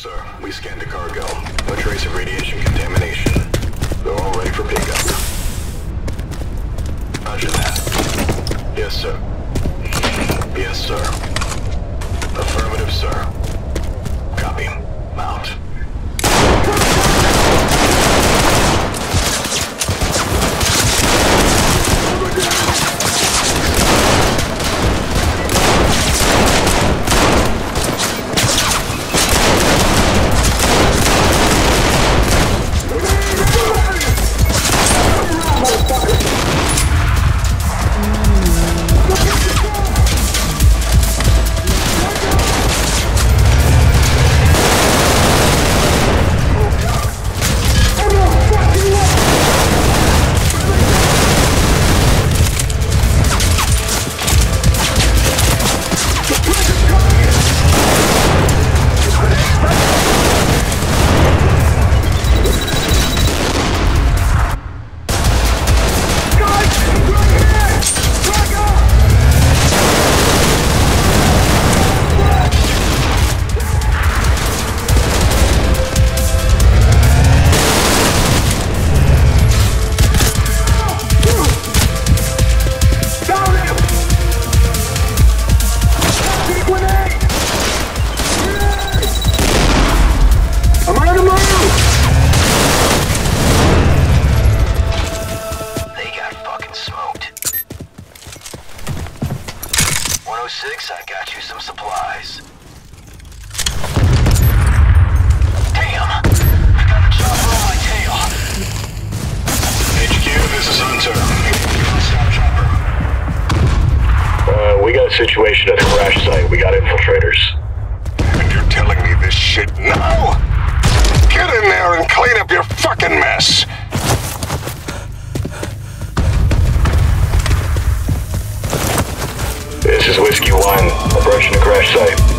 Sir, we scanned the cargo. No trace of radiation contamination. They're all ready for pickup. Roger that. Yes, sir. Yes, sir. Affirmative, sir. Copy. Mount. Situation at the crash site. We got infiltrators. And you're telling me this shit now? Get in there and clean up your fucking mess! This is Whiskey 1, approaching the crash site.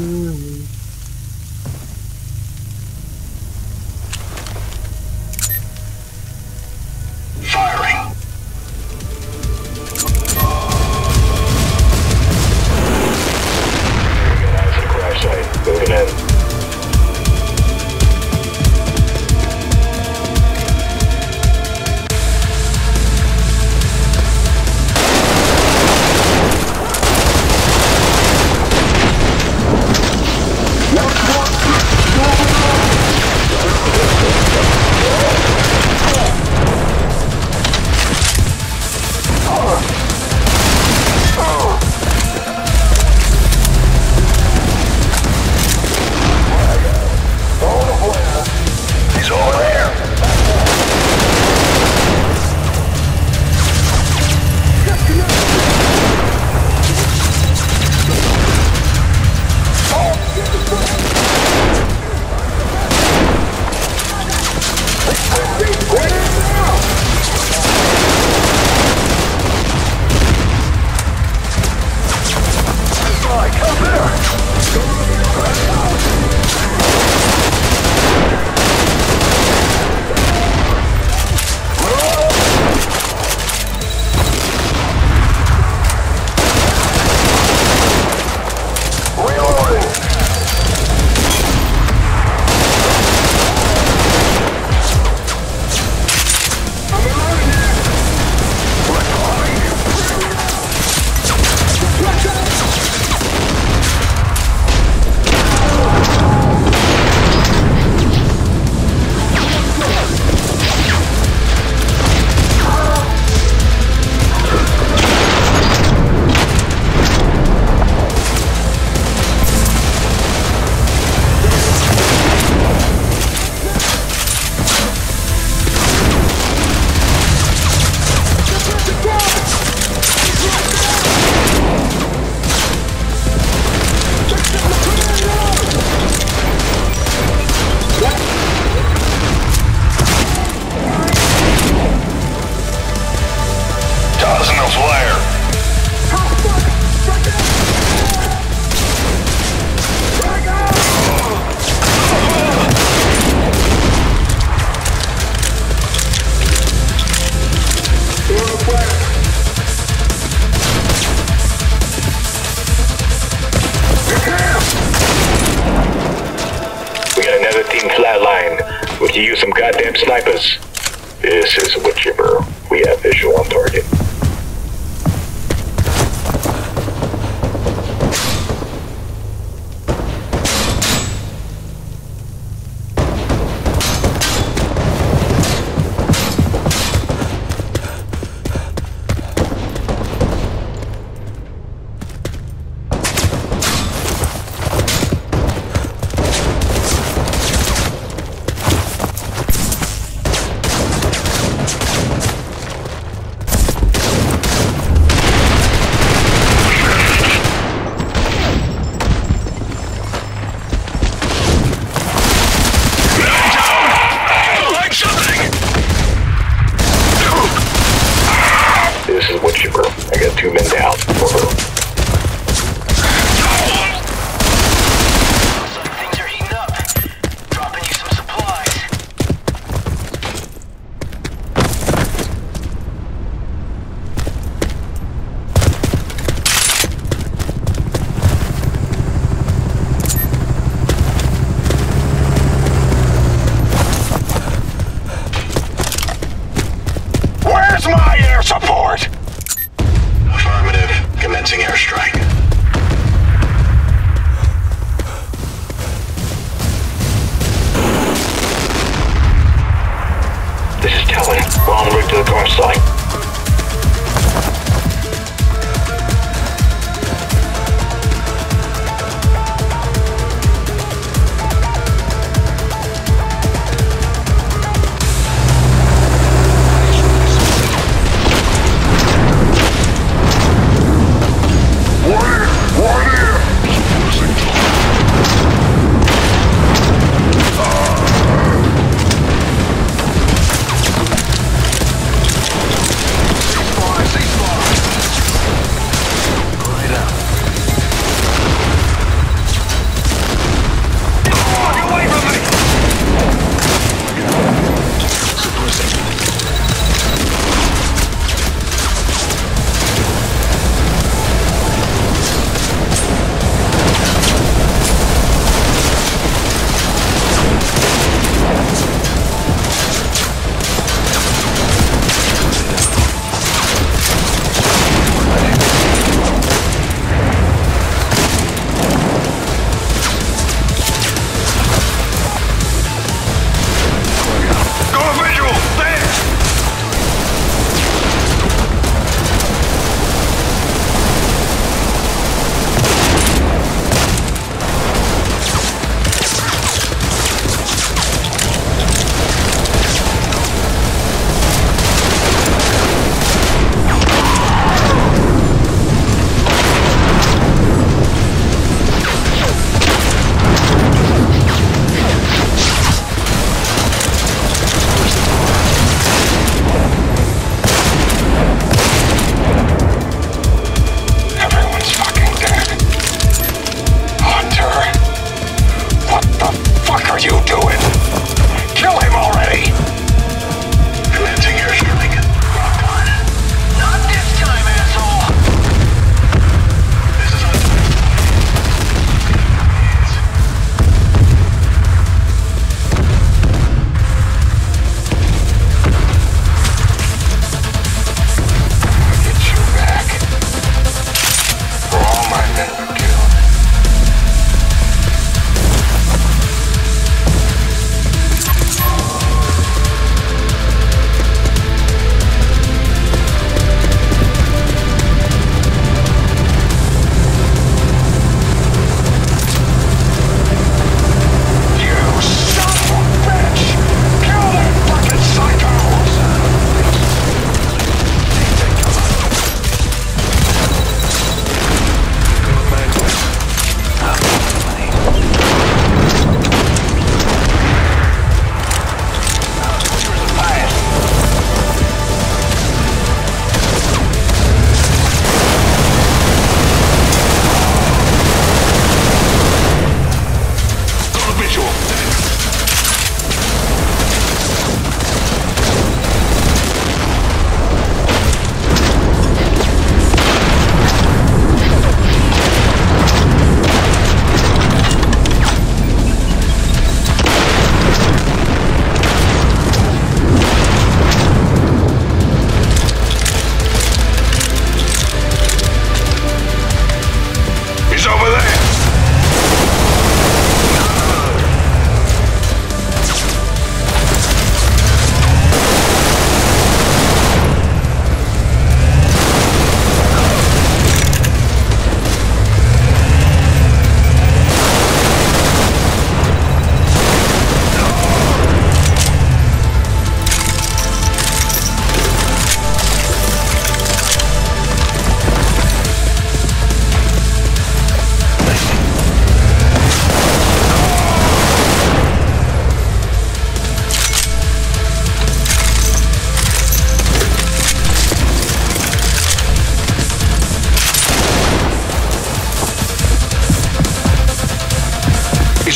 Firing. Can use some goddamn snipers. This is whichever. We have visual on target.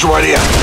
Right here.